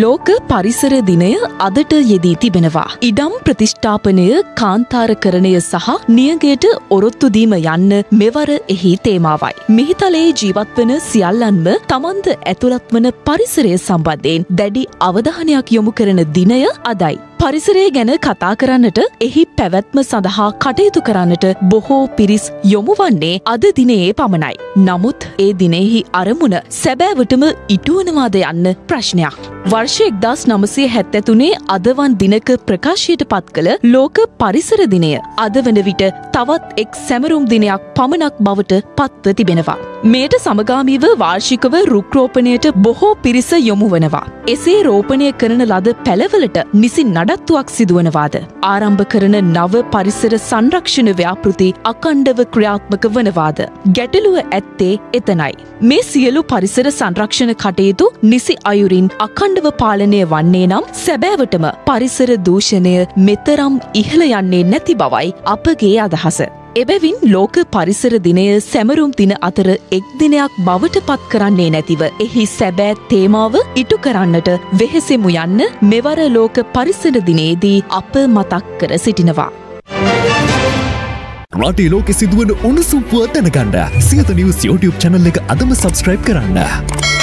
ලෝක පරිසර දිනය අදට යෙදී තිබෙනවා. ඉඩම් ප්‍රතිෂ්ඨාපනය කාන්තාරකරණය සහ නියගයට ඔරොත්තුදීම යන්න මෙවර එහි තේමාවයි. මිහිතලේ ජීවත්වන සියල්ලන්ම තමන්ද ඇතුළත් වන පරිසරය සම්බන්ධයෙන් දැඩි අවධානයක් යොමු කරන දිනය අදයි. පරිසරය ගැන කතා කරන්නට එහි පැවැත්ම සඳහා කටයුතු කරන්නට බොහෝ පිරිස් යොමුවන්නේ අද දිනයේ පමණයි. නමුත් ඒ දිනෙහි අරමුණ සැබෑවටම ඉටුවනවාද යන්න ප්‍රශ්නයක්. වර්ෂ එක්දස් නමසය හැත්තැතුනේ අදවන් දිනක ප්‍රකාශයට පත් කළ ලෝක පරිසර දිනය අද වන විට තවත් එක් සැමරුම් දිනයක් පමණක් බවට පත්ව තිබෙනවා. මේට සමගාමීව වාර්ෂිකව රුක්‍රෝපණයට බොහෝ පිරිස යොමු වනවා. එසේ රෝපණය කරන ලද පැළවලට නිසි නඩත්තුවක් සිදුවනවාද. ආරම්භ කරන නව පරිසර සංරක්ෂණ ව්‍යාපෘති අකණ්ඩව ක්‍රියාත්මක වනවාද. ගැටලුව ඇත්තේ එතනයි. මේ සියලු පරිසර සංරක්ෂණ කටයුතු නිසි අයුරින් අකණ්ඩව පාලනය වන්නේ නම් සැබෑවටම පරිසර දූෂණය මෙතරම් ඉහළ යන්නේ නැති බවයි අපගේ අදහස. එබැවින් ලෝක පරිසර දිනය සැමරුම් දින අතර එක් දිනයක් බවට පත් කරන්නේ නැතිව එහි සැබෑ තේමාව ඉටු කරන්නට වෙහෙසෙමු යන්න මෙවර ලෝක පරිසර දිනේදී අප මතක් කර සිටිනවා. රටේ ලෝකෙ සිදුවන උණුසුම්පුව දැනගන්න සියත නිවස් YouTube චැනල් එක අදම සබස්ක්‍රයිබ් කරන්න.